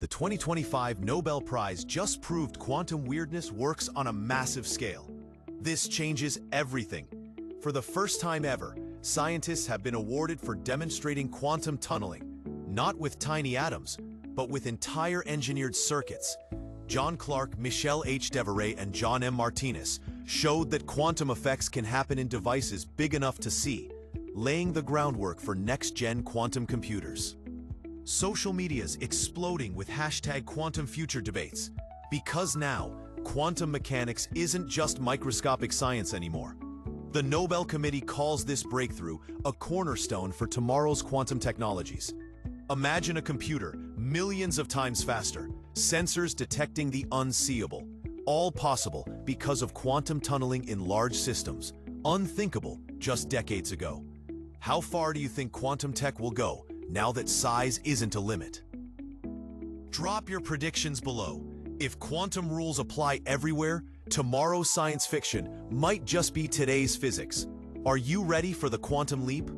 The 2025 Nobel Prize just proved quantum weirdness works on a massive scale. This changes everything. For the first time ever, scientists have been awarded for demonstrating quantum tunneling, not with tiny atoms, but with entire engineered circuits. John Clarke, Michel H. Devoret, and John M. Martinis showed that quantum effects can happen in devices big enough to see, laying the groundwork for next-gen quantum computers. Social media's exploding with hashtag quantum future debates. Because now, quantum mechanics isn't just microscopic science anymore. The Nobel Committee calls this breakthrough a cornerstone for tomorrow's quantum technologies. Imagine a computer millions of times faster, sensors detecting the unseeable, all possible because of quantum tunneling in large systems, unthinkable just decades ago. How far do you think quantum tech will go now that size isn't a limit. Drop your predictions below. If quantum rules apply everywhere, tomorrow's science fiction might just be today's physics. Are you ready for the quantum leap?